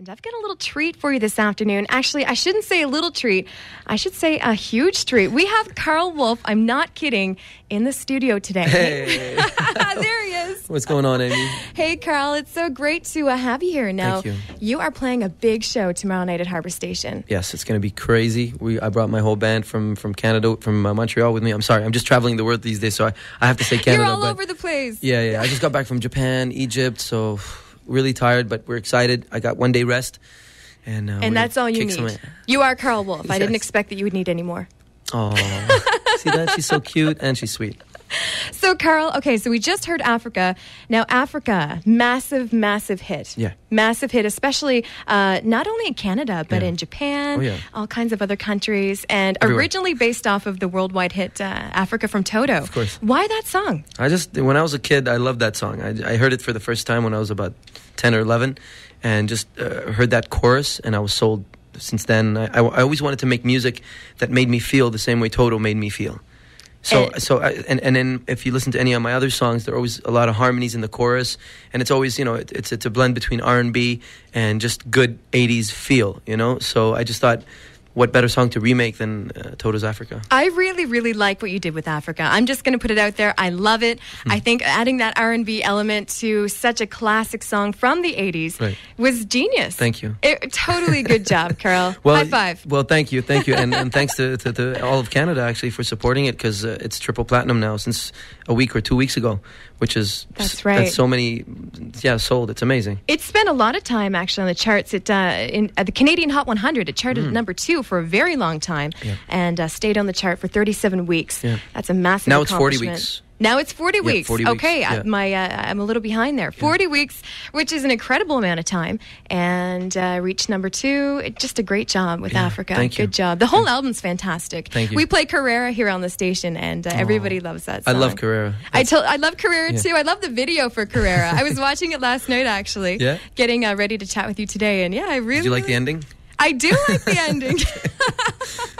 And I've got a little treat for you this afternoon. Actually, I shouldn't say a little treat. I should say a huge treat. We have Karl Wolf, I'm not kidding, in the studio today. Hey. there he is. What's going on, Amy? Hey, Karl, it's so great to uh, have you here. Now, Thank you. are playing a big show tomorrow night at Harbor Station. Yes, it's going to be crazy. We I brought my whole band from from Canada, from uh, Montreal with me. I'm sorry, I'm just traveling the world these days, so I, I have to say Canada. You're all over the place. yeah, yeah. I just got back from Japan, Egypt, so really tired, but we're excited. I got one day rest, and uh, And that's all you need. You are Karl Wolf. I didn't expect that you would need any more. Oh, see that? She's so cute and she's sweet. So, Karl, okay, so we just heard Africa. Now, Africa, massive, massive hit. Yeah. Massive hit, especially uh, not only in Canada, but Yeah. in Japan, Oh, yeah. all kinds of other countries, and Everywhere. originally based off of the worldwide hit uh, Africa from Toto. Of course. Why that song? I just when I was a kid, I loved that song. I, I heard it for the first time when I was about ten or eleven, and just uh, heard that chorus, and I was sold. Since then, I, I, I always wanted to make music that made me feel the same way Toto made me feel. So, And- so, I, and and then if you listen to any of my other songs, there are always a lot of harmonies in the chorus, and it's always you know it, it's it's a blend between R and B and just good '80s feel, you know. So I just thought, what better song to remake than uh, Toto's Africa? I really, really like what you did with Africa. I'm just going to put it out there. I love it. Hmm. I think adding that R&B element to such a classic song from the 80s Right. was genius. Thank you. It, totally good job, Carol. Well, High five. Well, thank you, thank you, and, and thanks to, to, to all of Canada actually for supporting it because uh, it's triple platinum now since a week or two weeks ago, which is That's right. That's so many, yeah, sold. It's amazing. It spent a lot of time actually on the charts. It uh, in at the Canadian Hot 100. It charted at number two for a very long time, Mm. Yeah. and uh, stayed on the chart for 37 weeks. Yeah. That's a massive. Now it's 40 accomplishment. weeks. Now it's 40 weeks. 40 weeks, Okay, I, yeah. my uh, I'm a little behind there. 40 weeks, which is an incredible amount of time, and uh, reached number two. Just a great job with Yeah, Africa. thank you. Good job. The whole album's fantastic. Thank you. We play Carrera here on the station, and uh, everybody loves that. I love Carrera. I I love Carrera Yeah. too. I love the video for Carrera. I was watching it last night actually. Yeah? Getting uh, ready to chat with you today, and yeah, I really. Did you like the ending? I do like the ending.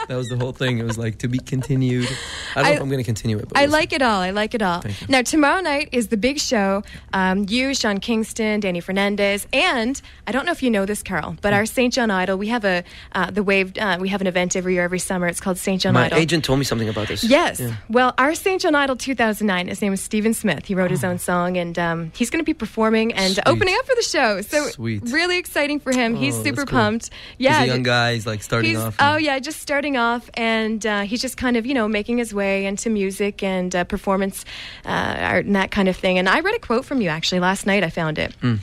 That was the whole thing. It was like to be continued. I don't know I- if I'm going to continue it. But I we'll see. like it all. I like it all. Now tomorrow night is the big show. Um, you, Sean Kingston, Danny Fernandes, and I don't know if you know this, Carol, but our Saint John Idol. We have a uh, the Wave. Uh, we have an event every year, every summer. It's called Saint John My Idol. agent told me something about this. Yes. Yeah. Well, our Saint John Idol 2009, his name is Stephen Smith. He wrote Oh. his own song, and um, he's going to be performing and Sweet. opening up for the show. So Sweet. really exciting for him. he's Oh, super that's cool. pumped. He's Yeah. a young guy. He's like starting He's, off. oh yeah, just starting off, and uh, he's just kind of you know making his way into music and uh, performance uh, art and that kind of thing. And I read a quote from you actually last night. I found it. Hmm.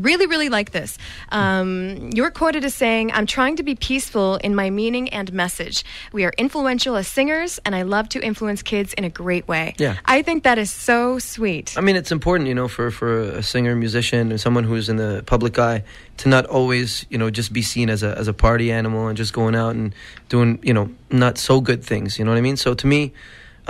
Really, really like this. Um, you're quoted as saying, I'm trying to be peaceful in my meaning and message. We are influential as singers, and I love to influence kids in a great way. Yeah. I think that is so sweet. I mean, it's important, you know, for, for a singer, musician, and someone who's in the public eye to not always, you know, just be seen as a as a party animal and just going out and doing, you know, not so good things. You know what I mean? So to me,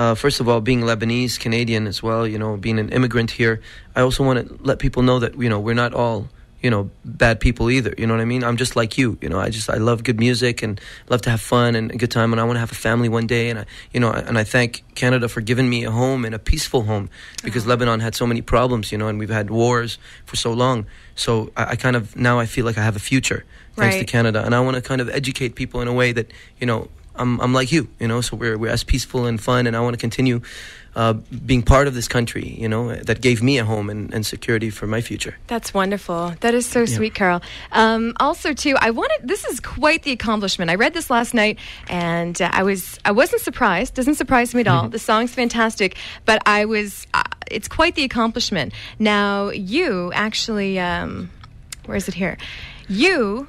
uh, first of all, being Lebanese, Canadian as well, you know, being an immigrant here, I also want to let people know that you know we're not all. You know, bad people either. You know what I mean? I'm just like you. You know, I just I love good music and love to have fun and a good time, and I want to have a family one day. And I, you know, and I thank Canada for giving me a home and a peaceful home because Lebanon had so many problems. You know, and we've had wars for so long. So I, I kind of now I feel like I have a future thanks to Canada, and I want to kind of educate people in a way that you know I'm I'm like you. You know, so we're we're as peaceful and fun, and I want to continue. Uh, being part of this country, you know, that gave me a home and, and security for my future. That's wonderful. That is so sweet, Carol. Um, also, too, I wanted. This is quite the accomplishment. I read this last night, and uh, I was. I wasn't surprised. Doesn't surprise me at all. The song's fantastic, but I was. Uh, it's quite the accomplishment. Now, you actually. Um, where is it here? You.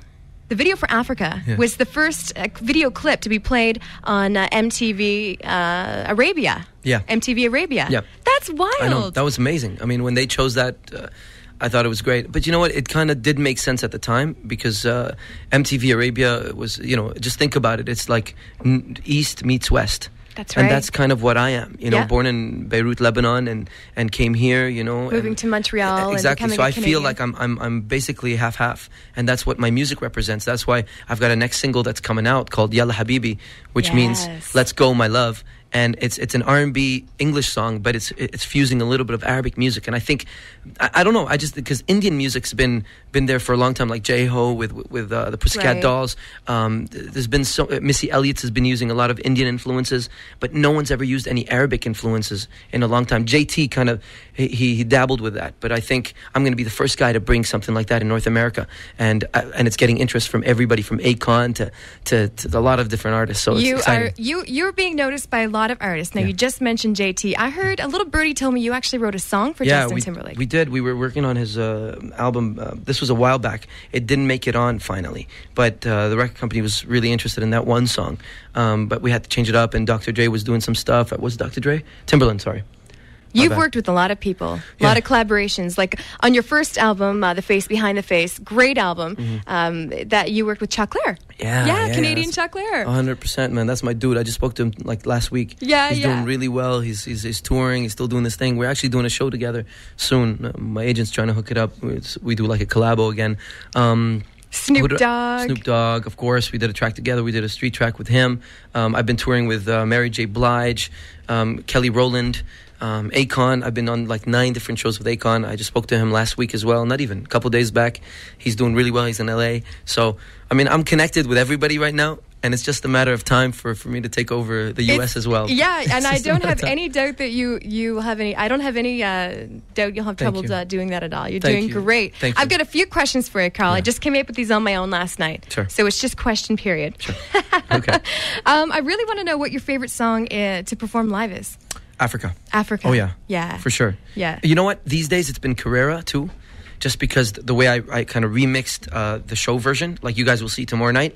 The video for Africa Yeah. was the first uh, video clip to be played on uh, MTV uh, Arabia. Yeah. MTV Arabia. Yeah. That's wild. I know that was amazing. I mean, when they chose that, uh, I thought it was great. But you know what? It kind of did make sense at the time because uh, MTV Arabia was, you know, just think about it. It's like East meets West. That's And that's kind of what I am. You know, Yeah. born in Beirut, Lebanon, and and came here. You know, Moving and- to Montreal Exactly. So I feel like I'm I'm I'm basically half half, and that's what my music represents. That's why I've got a next single that's coming out called Yalla Habibi, which means "Let's Go, My Love." And it's it's an R&B English song, but it's it's fusing a little bit of Arabic music, and I think I, I don't know, I just because Indian music's been been there for a long time, like Jai Ho with with uh, the Pussycat Right. Dolls. Um, there's been so uh, Missy Elliott's has been using a lot of Indian influences, but no one's ever used any Arabic influences in a long time. JT kind of he, he dabbled with that, but I think I'm going to be the first guy to bring something like that in North America, and uh, and it's getting interest from everybody from Akon to to, to a lot of different artists. So it's you exciting. are you you're being noticed by a lot of artists. Now Yeah. you just mentioned JT. I heard a little birdie tell me you actually wrote a song for Justin we, Timberlake. We did. We were working on his uh, album. Uh, this was a while back. It didn't make it on finally, but uh, the record company was really interested in that one song. Um, but we had to change it up, and Dr. Dre was doing some stuff. Uh, Was it Dr. Dre? Timberland, sorry. You've worked with a lot of people, a Yeah. lot of collaborations. Like on your first album, uh, The Face Behind the Face, great album. Um, that you worked with Chuck. Mm-hmm. Yeah, yeah, yeah, Canadian Chuck Clare. 100%, man. That's my dude. I just spoke to him like last week. Yeah, He's doing really well. He's, he's, he's touring. He's still doing this thing. We're actually doing a show together soon. Uh, my agent's trying to hook it up. It's, we do like a collabo again. Um, Snoop Dogg. Snoop Dogg, of course. We did a track together. We did a street track with him. Um, I've been touring with uh, Mary J. Blige, um, Kelly Rowland, um, Akon. I've been on like nine different shows with Akon. I just spoke to him last week as well. Not even a couple days back. He's doing really well. He's in LA. So I mean, I'm connected with everybody right now, and it's just a matter of time for, for me to take over the U.S. It's- as well. Yeah, and I don't have any doubt that you you have any. I don't have any uh, doubt you'll have Thank trouble you. uh, doing that at all. You're Thank doing you. great. Thank I've you. got a few questions for you, Karl. I just came up with these on my own last night. Sure. So it's just question period. Sure. Okay, Um, I really want to know what your favorite song uh, to perform live is. Africa. Africa. Oh yeah, Yeah. for sure. Yeah. You know what? These days it's been Carrera too, just because the way I, I kind of remixed uh, the show version, like you guys will see tomorrow night,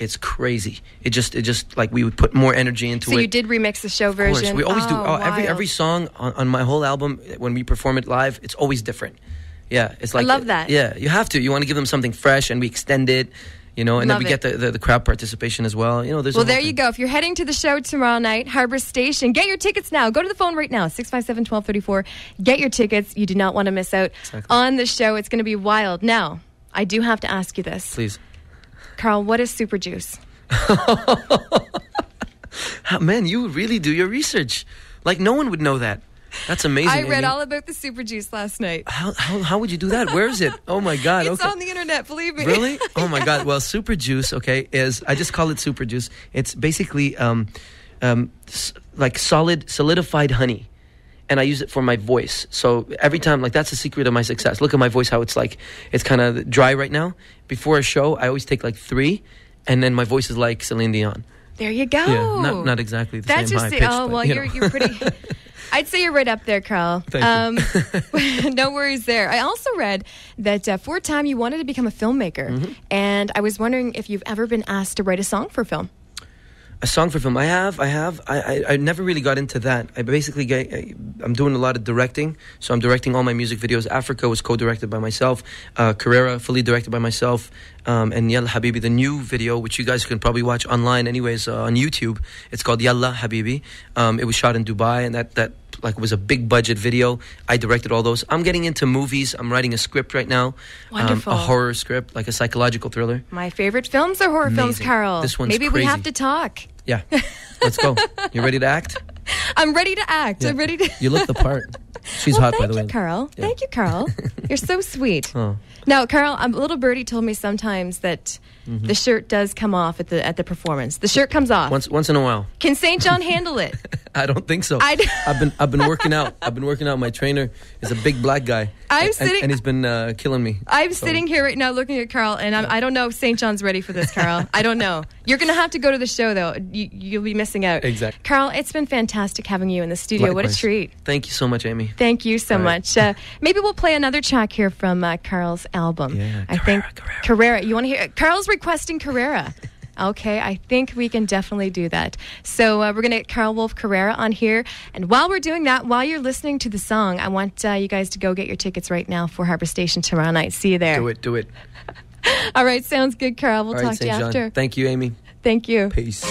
it's crazy. It just it just like we would put more energy into So it. So you did remix the show version. Of course, we always do. Oh, Oh, every every song on, on my whole album when we perform it live, it's always different. Yeah, it's like I love that. Yeah, you have to. You want to give them something fresh, and we extend it. You know, and Love then we it. get the, the, the crowd participation as well. You know, there's Well, there you go. If you're heading to the show tomorrow night, Harbor Station, get your tickets now. Go to the phone right now, 657 1234. Get your tickets. You do not want to miss out Exactly. on the show. It's going to be wild. Now, I do have to ask you this. Please. Karl, what is super juice? Man, you really do your research. Like no one would know that. That's amazing. I read Amy. all about the super juice last night. How, how, how would you do that? Where is it? Oh my God. It's okay. on the internet, believe me. Really? Oh my God. Well, super juice, okay, is I just call it super juice. It's basically um, um, like solid, solidified honey. And I use it for my voice. So every time, like, that's the secret of my success. Look at my voice, how it's like, it's kind of dry right now. Before a show, I always take like three, and then my voice is like Celine Dion. There you go. Yeah, not, not exactly the That's same just high the, pitch. oh but, well, you you're know. you're pretty. I'd say you're right up there, Karl. Thank um, no worries there. I also read that uh, for a time you wanted to become a filmmaker, Mm-hmm. and I was wondering if you've ever been asked to write a song for film. A song for film. I have. I have. I, I, I never really got into that. I basically get. I, I'm doing a lot of directing. So I'm directing all my music videos. Africa was co-directed by myself. Uh, Carrera fully directed by myself. Um, and Yalla Habibi, the new video, which you guys can probably watch online, anyways, uh, on YouTube. It's called Yalla Habibi. Um, it was shot in Dubai, and that that like it was a big budget video. I directed all those. I'm getting into movies. I'm writing a script right now. Um, a horror script, like a psychological thriller. My favorite films are horror films, Amazing. Karl. This one's Maybe we have to talk. Yeah. Let's go. You ready to act? I'm ready to act. I'm ready to. You look the part. She's well, hot, thank by the way. you, Karl. Yeah. Thank you, Karl. You're so sweet. Oh. Now, Karl, a little birdie told me sometimes that Mm-hmm. the shirt does come off at the at the performance. The shirt comes off. Once, once in a while. Can Saint John handle it? I don't think so. I have been, I've been working out. I've been working out. My trainer is a big black guy. I'm and, sitting- and he's been uh, killing me. I'm So- sitting here right now looking at Karl, and I'm, I don't know if Saint John's ready for this, Karl. I don't know. You're going to have to go to the show, though. You, you'll be missing out. Exactly. Karl, it's been fantastic having you in the studio. What a treat. Thank you so much, Amy. Thank you so All right. much. Uh, maybe we'll play another track here from uh, Karl's album. Yeah, I Carrera, think Carrera. Carrera. You want to hear? Karl's requesting Carrera. Okay, I think we can definitely do that. So uh, we're going to get Karl Wolf Carrera on here. And while we're doing that, while you're listening to the song, I want uh, you guys to go get your tickets right now for Harbor Station tomorrow night. See you there. Do it, do it. All right, sounds good, Karl. We'll talk to you John. after. Thank you, Amy. Thank you. Peace.